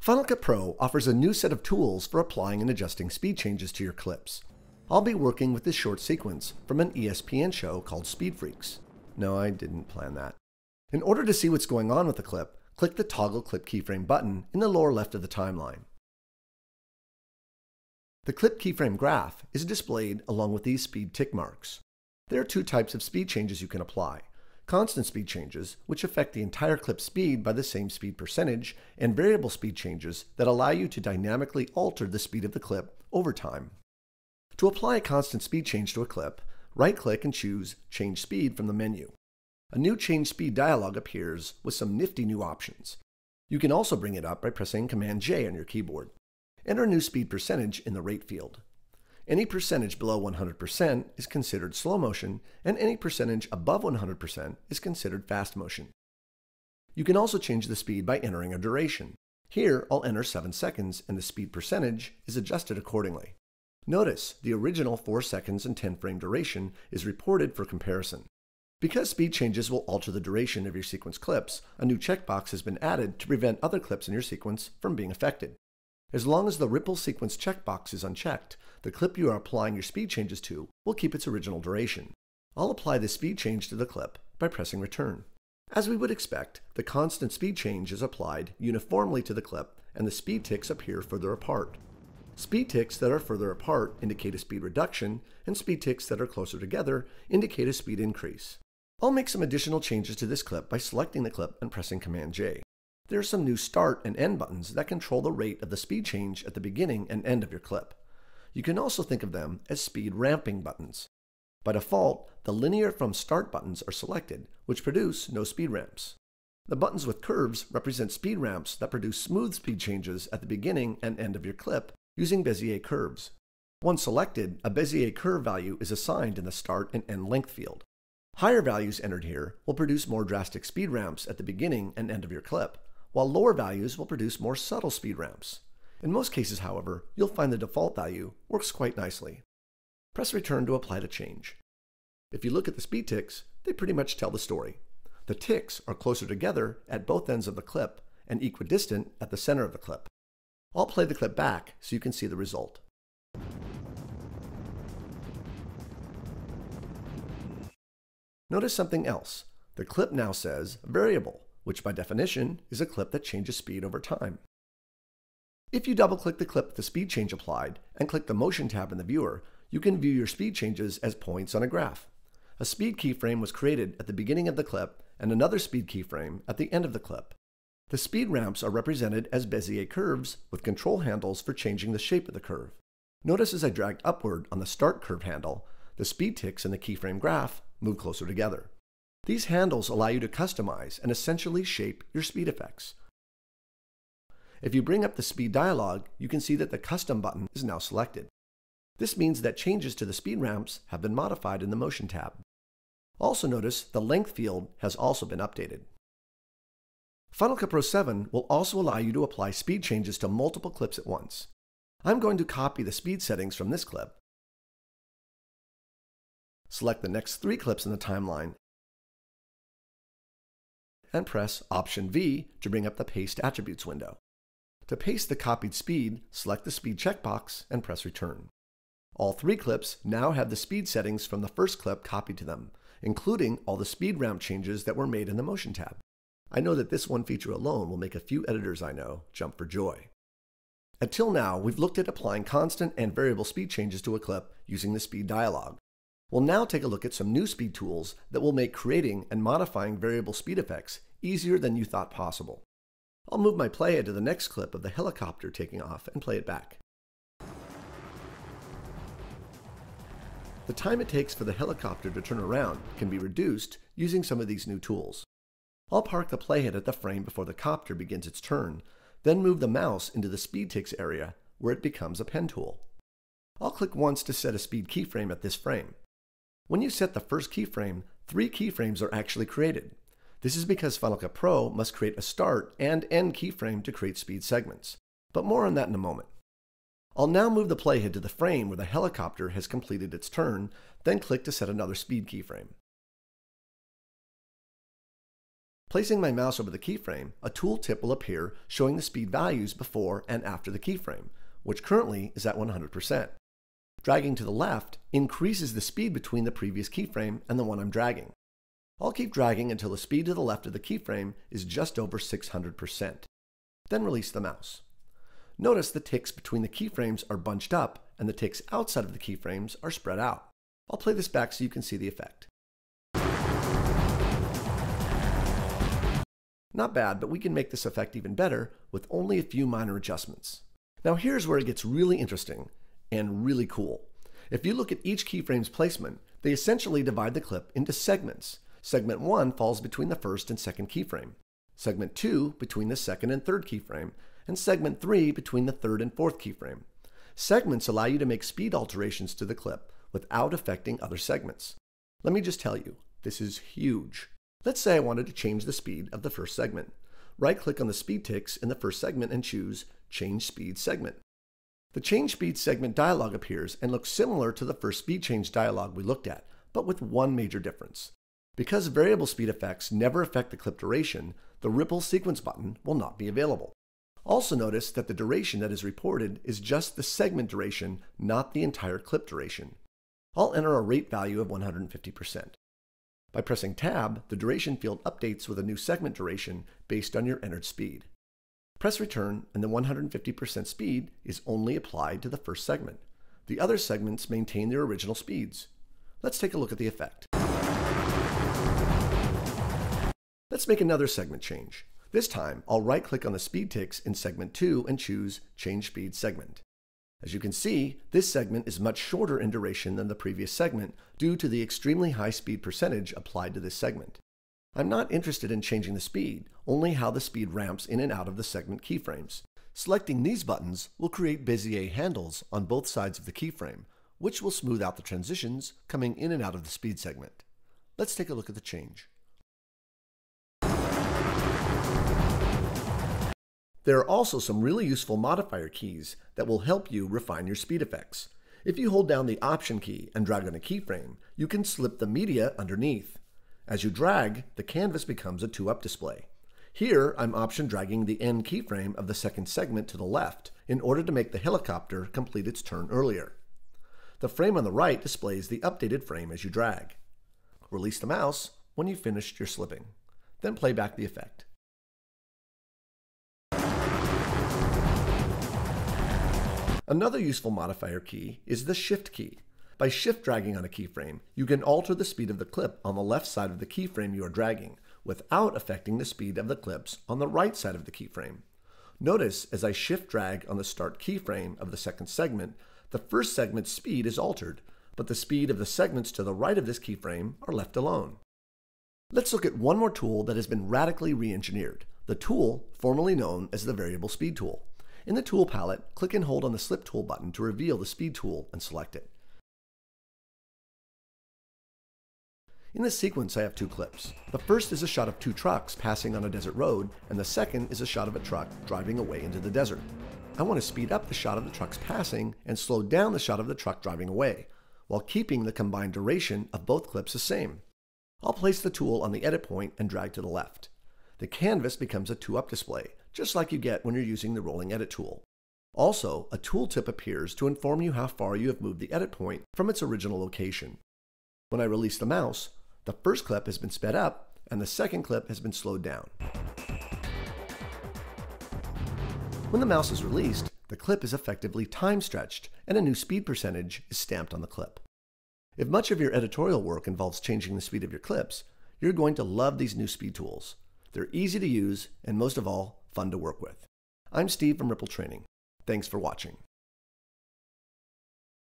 Final Cut Pro offers a new set of tools for applying and adjusting speed changes to your clips. I'll be working with this short sequence from an ESPN show called Speed Freaks. No, I didn't plan that. In order to see what's going on with the clip, click the Toggle Clip Keyframe button in the lower left of the timeline. The clip keyframe graph is displayed along with these speed tick marks. There are two types of speed changes you can apply. Constant speed changes, which affect the entire clip speed by the same speed percentage, and variable speed changes that allow you to dynamically alter the speed of the clip over time. To apply a constant speed change to a clip, right-click and choose Change Speed from the menu. A new Change Speed dialog appears with some nifty new options. You can also bring it up by pressing Command J on your keyboard. Enter a new speed percentage in the rate field. Any percentage below 100% is considered slow motion, and any percentage above 100% is considered fast motion. You can also change the speed by entering a duration. Here, I'll enter 7 seconds, and the speed percentage is adjusted accordingly. Notice the original 4 seconds and 10 frame duration is reported for comparison. Because speed changes will alter the duration of your sequence clips, a new checkbox has been added to prevent other clips in your sequence from being affected. As long as the ripple sequence checkbox is unchecked, the clip you are applying your speed changes to will keep its original duration. I'll apply the speed change to the clip by pressing return. As we would expect, the constant speed change is applied uniformly to the clip and the speed ticks appear further apart. Speed ticks that are further apart indicate a speed reduction, and speed ticks that are closer together indicate a speed increase. I'll make some additional changes to this clip by selecting the clip and pressing Command J. There are some new start and end buttons that control the rate of the speed change at the beginning and end of your clip. You can also think of them as speed ramping buttons. By default, the linear from start buttons are selected, which produce no speed ramps. The buttons with curves represent speed ramps that produce smooth speed changes at the beginning and end of your clip using Bezier curves. Once selected, a Bezier curve value is assigned in the start and end length field. Higher values entered here will produce more drastic speed ramps at the beginning and end of your clip, while lower values will produce more subtle speed ramps. In most cases, however, you'll find the default value works quite nicely. Press return to apply the change. If you look at the speed ticks, they pretty much tell the story. The ticks are closer together at both ends of the clip and equidistant at the center of the clip. I'll play the clip back so you can see the result. Notice something else. The clip now says variable, which by definition is a clip that changes speed over time. If you double-click the clip with the speed change applied and click the Motion tab in the viewer, you can view your speed changes as points on a graph. A speed keyframe was created at the beginning of the clip and another speed keyframe at the end of the clip. The speed ramps are represented as Bezier curves with control handles for changing the shape of the curve. Notice as I dragged upward on the start curve handle, the speed ticks in the keyframe graph move closer together. These handles allow you to customize and essentially shape your speed effects. If you bring up the speed dialog, you can see that the custom button is now selected. This means that changes to the speed ramps have been modified in the motion tab. Also notice the length field has also been updated. Final Cut Pro 7 will also allow you to apply speed changes to multiple clips at once. I'm going to copy the speed settings from this clip, select the next three clips in the timeline, and press Option V to bring up the Paste Attributes window. To paste the copied speed, select the Speed checkbox and press Return. All three clips now have the speed settings from the first clip copied to them, including all the speed ramp changes that were made in the Motion tab. I know that this one feature alone will make a few editors I know jump for joy. Until now, we've looked at applying constant and variable speed changes to a clip using the speed dialog. We'll now take a look at some new speed tools that will make creating and modifying variable speed effects easier than you thought possible. I'll move my playhead to the next clip of the helicopter taking off and play it back. The time it takes for the helicopter to turn around can be reduced using some of these new tools. I'll park the playhead at the frame before the copter begins its turn, then move the mouse into the speed ticks area where it becomes a pen tool. I'll click once to set a speed keyframe at this frame. When you set the first keyframe, three keyframes are actually created. This is because Final Cut Pro must create a start and end keyframe to create speed segments, but more on that in a moment. I'll now move the playhead to the frame where the helicopter has completed its turn, then click to set another speed keyframe. Placing my mouse over the keyframe, a tooltip will appear showing the speed values before and after the keyframe, which currently is at 100%. Dragging to the left increases the speed between the previous keyframe and the one I'm dragging. I'll keep dragging until the speed to the left of the keyframe is just over 600%. Then release the mouse. Notice the ticks between the keyframes are bunched up and the ticks outside of the keyframes are spread out. I'll play this back so you can see the effect. Not bad, but we can make this effect even better with only a few minor adjustments. Now here's where it gets really interesting and really cool. If you look at each keyframe's placement, they essentially divide the clip into segments. Segment 1 falls between the first and second keyframe, segment 2 between the second and third keyframe, and segment 3 between the third and fourth keyframe. Segments allow you to make speed alterations to the clip without affecting other segments. Let me just tell you, this is huge. Let's say I wanted to change the speed of the first segment. Right-click on the speed ticks in the first segment and choose Change Speed Segment. The Change Speed Segment dialog appears and looks similar to the first speed change dialog we looked at, but with one major difference. Because variable speed effects never affect the clip duration, the Ripple Sequence button will not be available. Also notice that the duration that is reported is just the segment duration, not the entire clip duration. I'll enter a rate value of 150%. By pressing Tab, the duration field updates with a new segment duration based on your entered speed. Press return and the 150% speed is only applied to the first segment. The other segments maintain their original speeds. Let's take a look at the effect. Let's make another segment change. This time, I'll right-click on the speed ticks in segment 2 and choose Change Speed Segment. As you can see, this segment is much shorter in duration than the previous segment due to the extremely high speed percentage applied to this segment. I'm not interested in changing the speed, only how the speed ramps in and out of the segment keyframes. Selecting these buttons will create Bezier handles on both sides of the keyframe, which will smooth out the transitions coming in and out of the speed segment. Let's take a look at the change. There are also some really useful modifier keys that will help you refine your speed effects. If you hold down the Option key and drag on a keyframe, you can slip the media underneath. As you drag, the canvas becomes a 2-up display. Here, I'm option dragging the end keyframe of the second segment to the left in order to make the helicopter complete its turn earlier. The frame on the right displays the updated frame as you drag. Release the mouse when you've finished your slipping. Then play back the effect. Another useful modifier key is the Shift key. By shift dragging on a keyframe, you can alter the speed of the clip on the left side of the keyframe you are dragging, without affecting the speed of the clips on the right side of the keyframe. Notice as I shift drag on the start keyframe of the second segment, the first segment's speed is altered, but the speed of the segments to the right of this keyframe are left alone. Let's look at one more tool that has been radically re-engineered, the tool formerly known as the Variable Speed tool. In the tool palette, click and hold on the Slip Tool button to reveal the Speed tool and select it. In this sequence, I have two clips. The first is a shot of two trucks passing on a desert road, and the second is a shot of a truck driving away into the desert. I want to speed up the shot of the trucks passing and slow down the shot of the truck driving away, while keeping the combined duration of both clips the same. I'll place the tool on the edit point and drag to the left. The canvas becomes a 2-up display, just like you get when you're using the rolling edit tool. Also, a tooltip appears to inform you how far you have moved the edit point from its original location. When I release the mouse, the first clip has been sped up and the second clip has been slowed down. When the mouse is released, the clip is effectively time stretched and a new speed percentage is stamped on the clip. If much of your editorial work involves changing the speed of your clips, you're going to love these new speed tools. They're easy to use and most of all, fun to work with. I'm Steve from Ripple Training. Thanks for watching.